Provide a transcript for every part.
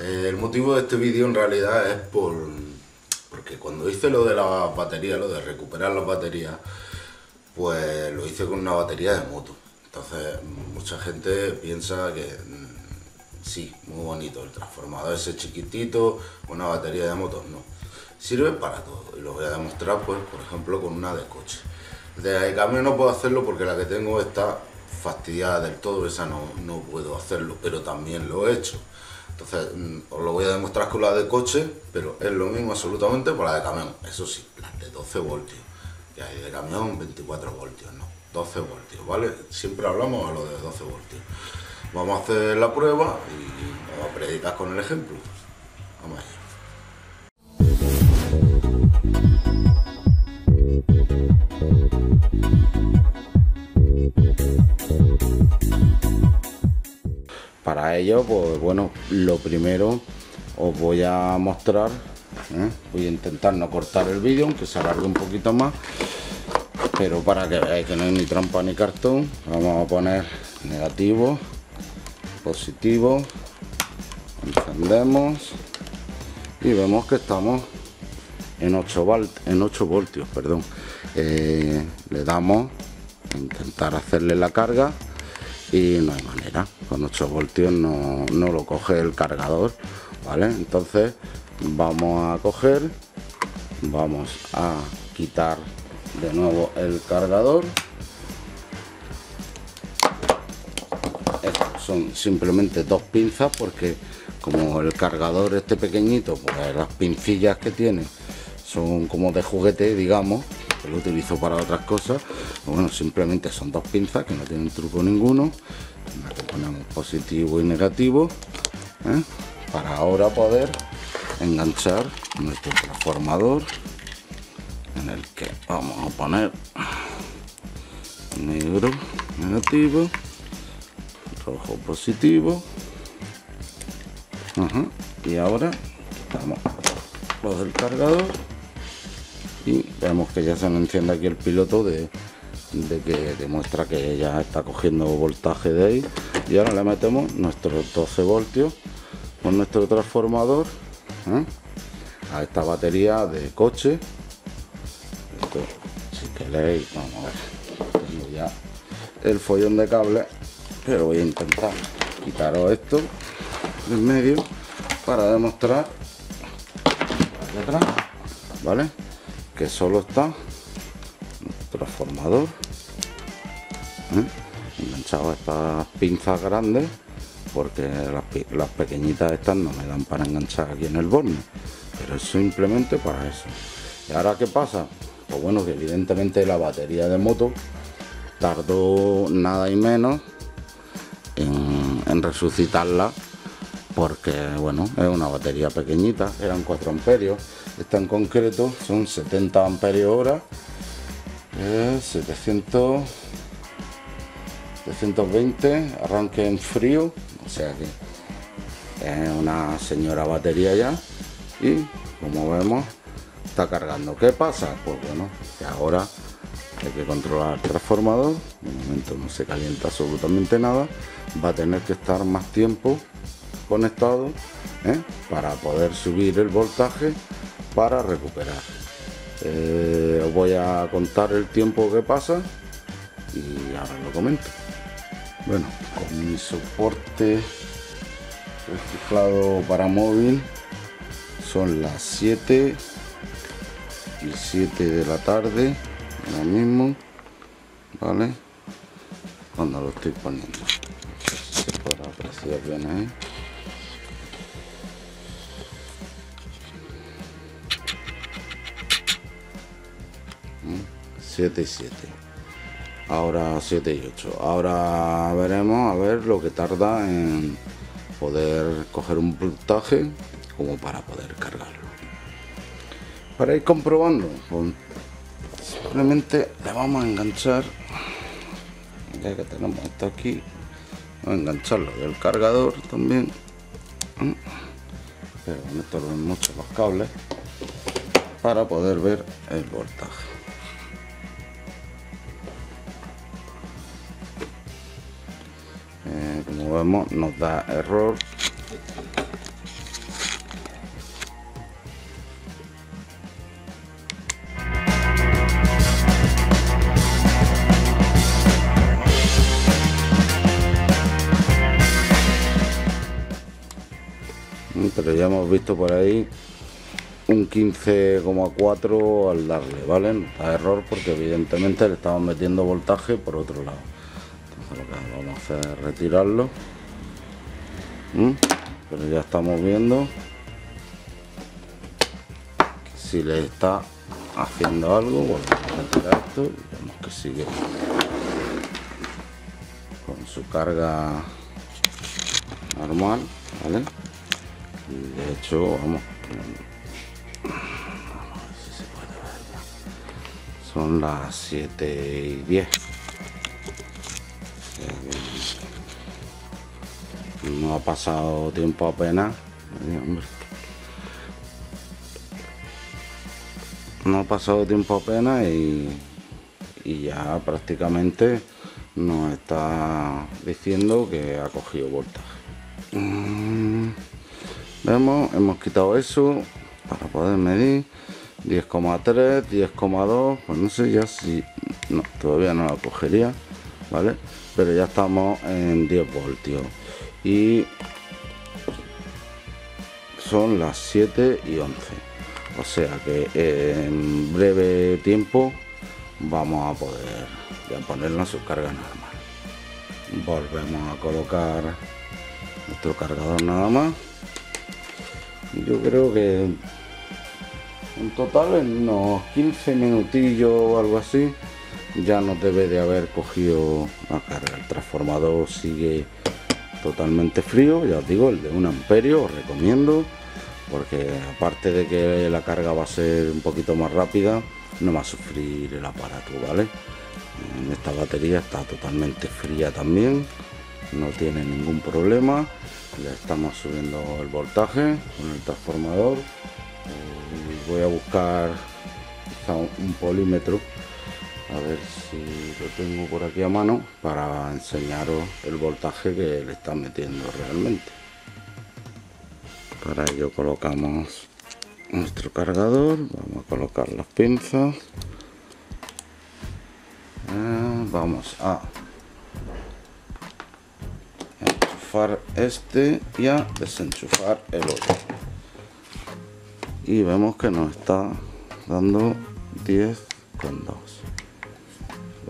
Eh, el motivo de este vídeo en realidad es por porque cuando hice lo de la batería, lo de recuperar las baterías, pues lo hice con una batería de moto. Entonces mucha gente piensa que mm, sí, muy bonito el transformador ese chiquitito, una batería de moto, no. Sirve para todo y lo voy a demostrar pues por ejemplo con una de coche. De cambio no puedo hacerlo porque la que tengo está fastidiada del todo, esa no, no puedo hacerlo, pero también lo he hecho. Entonces mm, os lo voy a demostrar con la de coche, pero es lo mismo absolutamente por la de camión. Eso sí, las de 12 voltios, que hay de camión 24 voltios, no, 12 voltios, ¿vale? Siempre hablamos a lo de 12 voltios. Vamos a hacer la prueba y vamos a predicar con el ejemplo. Vamos allá. Para pues bueno, lo primero os voy a mostrar, ¿eh? voy a intentar no cortar el vídeo, aunque se alargue un poquito más, pero para que veáis que no hay ni trampa ni cartón, vamos a poner negativo, positivo, encendemos y vemos que estamos en 8, en 8 voltios, perdón. Eh, le damos intentar hacerle la carga y no hay manera. Con 8 voltios no, lo coge el cargador vale entonces vamos a coger vamos a quitar de nuevo el cargador. Son simplemente dos pinzas porque como el cargador este pequeñito pues las pincillas que tiene son como de juguete digamos lo utilizo para otras cosas bueno simplemente son dos pinzas que no tienen truco ninguno ponemos positivo y negativo ¿eh? para ahora poder enganchar nuestro transformador en el que vamos a poner negro negativo rojo positivo y ahora quitamos los del cargador y vemos que ya se nos enciende aquí el piloto de, que demuestra que ya está cogiendo voltaje de ahí y ahora le metemos nuestros 12 voltios con nuestro transformador ¿eh? a esta batería de coche esto, si queréis vamos a ver tengo ya el follón de cable pero voy a intentar quitaros esto del medio para demostrar atrás, ¿vale? Que solo está transformador ¿eh? enganchado a estas pinzas grandes porque las, pequeñitas estas no me dan para enganchar aquí en el borne pero es simplemente para eso y ahora qué pasa pues bueno que evidentemente la batería de moto tardó nada y menos en, en resucitarla porque bueno es una batería pequeñita eran 4 amperios esta en concreto son 70 amperios hora 700 720 arranque en frío o sea que es una señora batería ya y como vemos está cargando ¿qué pasa? pues bueno que ahora hay que controlar el transformador de momento no se calienta absolutamente nada va a tener que estar más tiempo conectado ¿eh? para poder subir el voltaje para recuperar. Eh, os voy a contar el tiempo que pasa y ahora lo comento. Bueno con mi soporte reciclado para móvil son las 7 y 7 de la tarde ahora mismo vale cuando lo estoy poniendo. Se podrá apreciar bien ahí 7 y 7 ahora 7 y 8 ahora veremos a ver lo que tarda en poder coger un voltaje como para poder cargarlo. Para ir comprobando pues, simplemente le vamos a enganchar ya que tenemos esto aquí vamos a engancharlo del cargador también pero con esto mucho los cables para poder ver el voltaje como vemos nos da error mm, pero ya hemos visto por ahí un 15,4 al darle, ¿vale? Nos da error porque evidentemente le estamos metiendo voltaje por otro lado. Lo que vamos a hacer es retirarlo. ¿Mm? Pero ya estamos viendo que si le está haciendo algo, volvemos a retirar esto y vemos que sigue con su carga normal, ¿vale? Y de hecho, vamos, Son las 7 y 10. No ha pasado tiempo apenas. No ha pasado tiempo apenas y, y ya prácticamente nos está diciendo que ha cogido voltaje. Mm, vemos, hemos quitado eso para poder medir 10,3, 10,2, pues no sé ya si... No, todavía no la cogería, ¿vale? Pero ya estamos en 10 voltios. Y son las 7 y 11. O sea que en breve tiempo vamos a poder ya ponerla su carga normal. Volvemos a colocar nuestro cargador nada más. Yo creo que en total en unos 15 minutillos o algo así ya no debe de haber cogido la carga. El transformador sigue totalmente frío, ya os digo, el de un amperio os recomiendo porque aparte de que la carga va a ser un poquito más rápida, no va a sufrir el aparato, ¿vale? Esta batería está totalmente fría también, no tiene ningún problema, ya estamos subiendo el voltaje con el transformador voy a buscar un polímetro a ver si lo tengo por aquí a mano para enseñaros el voltaje que le está metiendo realmente. Para ello colocamos nuestro cargador vamos a colocar las pinzas. Eh, vamos a enchufar este y a desenchufar el otro. Y vemos que nos está dando 10 con 2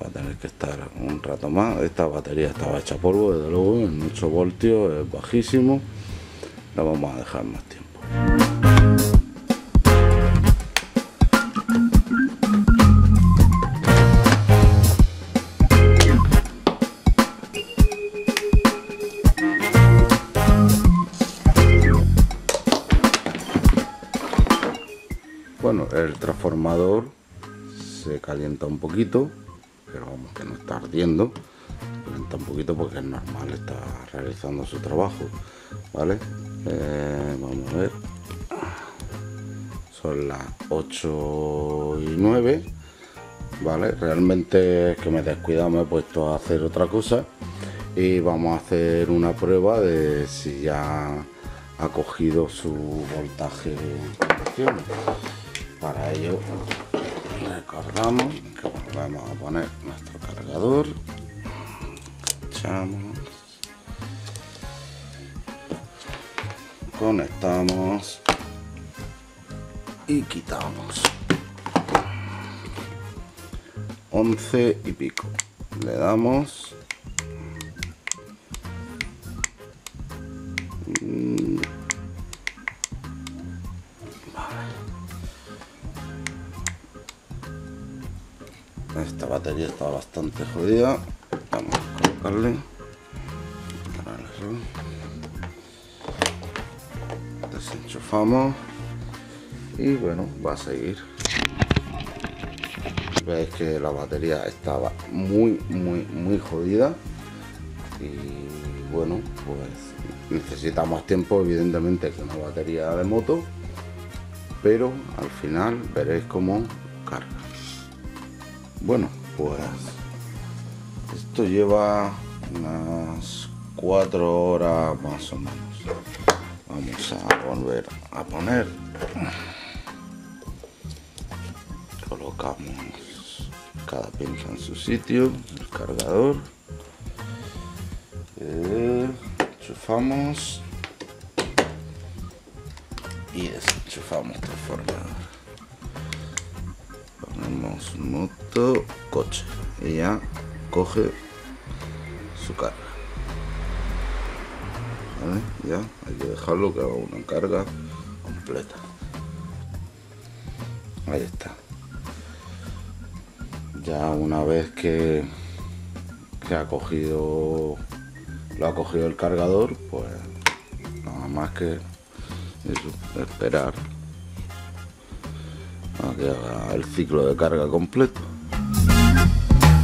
va a tener que estar un rato más. Esta batería estaba hecha polvo desde luego en 8 voltios es bajísimo. La vamos a dejar más tiempo. El transformador se calienta un poquito pero vamos que no está ardiendo. Calienta un poquito porque es normal está realizando su trabajo vale eh, vamos a ver. Son las 8 y 9 vale realmente es que me he descuidado me he puesto a hacer otra cosa y vamos a hacer una prueba de si ya ha cogido su voltaje para ello recordamos que vamos a poner nuestro cargador. Echamos. Conectamos. Y quitamos. 11 y pico. Le damos esta batería está bastante jodida. Vamos a colocarle. Desenchufamos. Y bueno va a seguir. Veis que la batería estaba muy muy muy jodida. Y bueno pues necesita más tiempo evidentemente que una batería de moto. Pero al final veréis cómo carga bueno, pues esto lleva unas cuatro horas más o menos. Vamos a volver a poner. Colocamos cada pinza en su sitio, el cargador. Eh, enchufamos y desenchufamos de forma ponemos moto coche. Y ya coge su carga ya hay que dejarlo que haga una carga completa. Ahí está. Ya una vez que, que ha cogido lo ha cogido el cargador pues nada más que esperar a que haga el ciclo de carga completo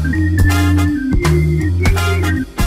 Thank you.